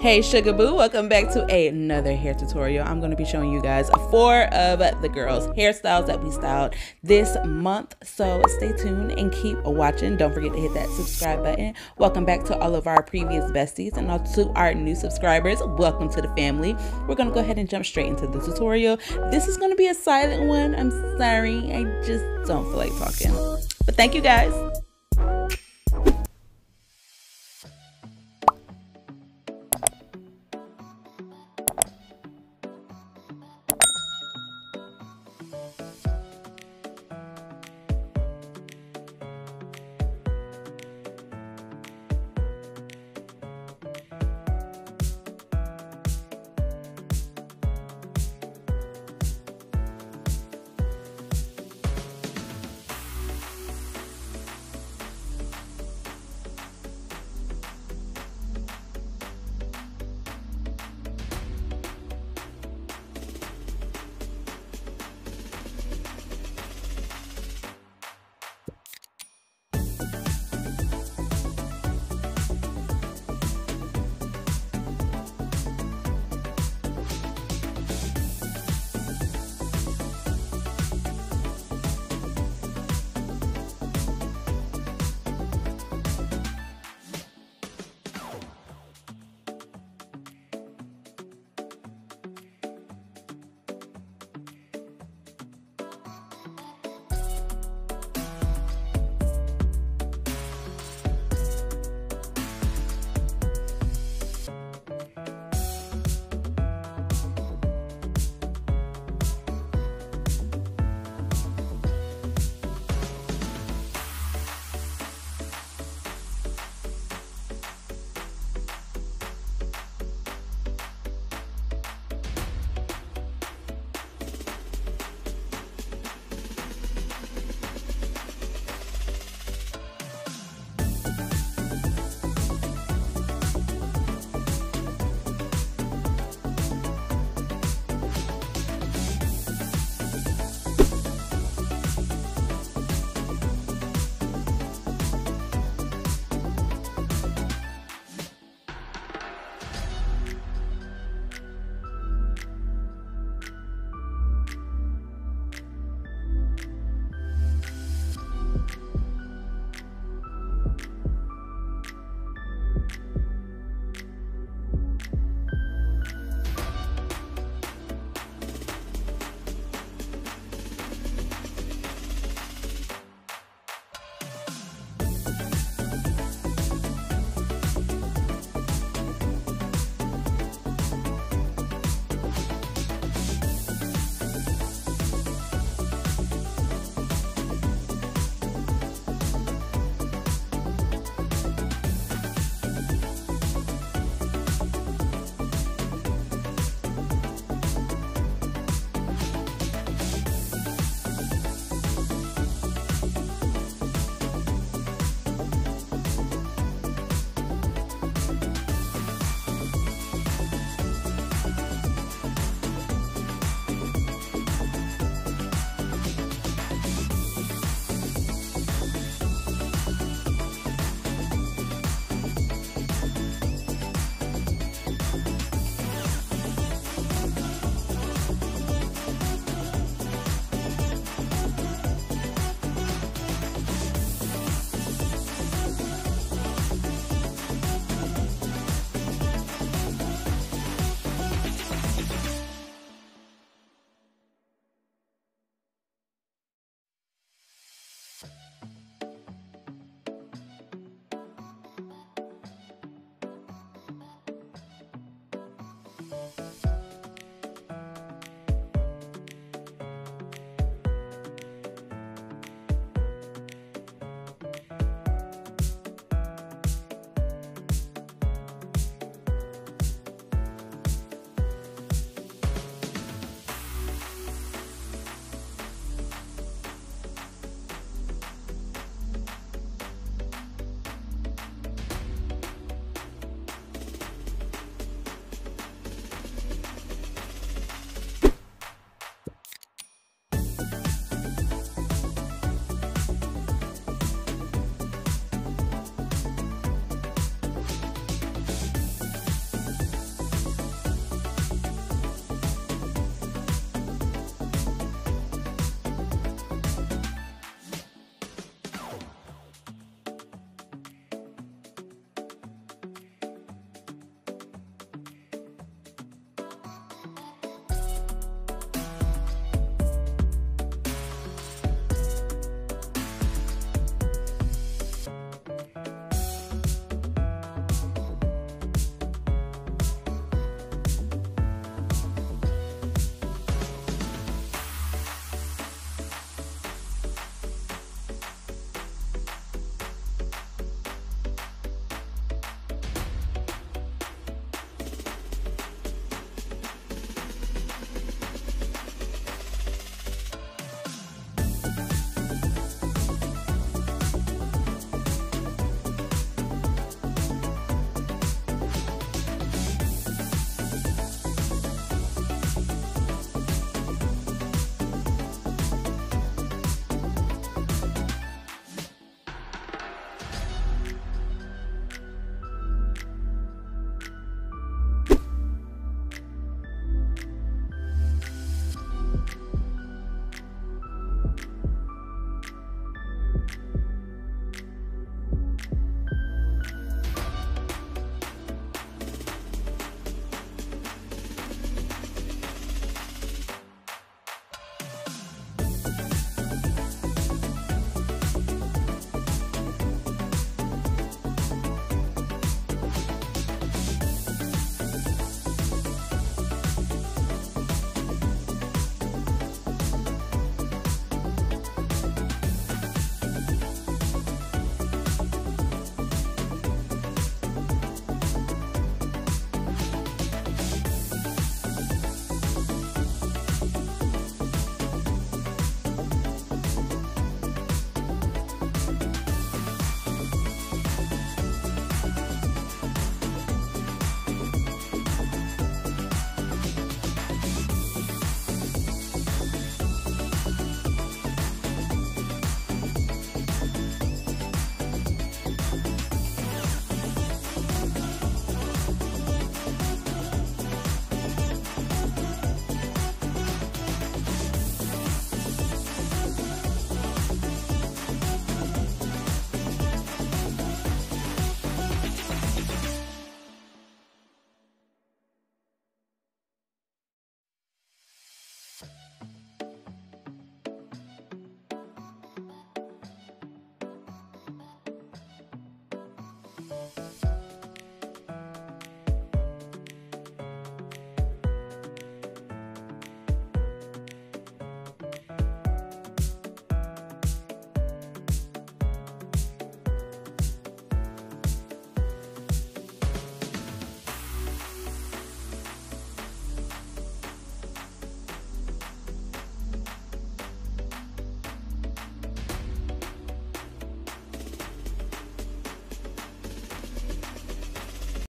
Hey Sugar Boo, welcome back to another hair tutorial. I'm going to be showing you guys four of the girls' hairstyles that we styled this month. So stay tuned and keep watching. Don't forget to hit that subscribe button. Welcome back to all of our previous besties and also our new subscribers. Welcome to the family. We're going to go ahead and jump straight into the tutorial. This is going to be a silent one. I'm sorry. I just don't feel like talking. But thank you guys.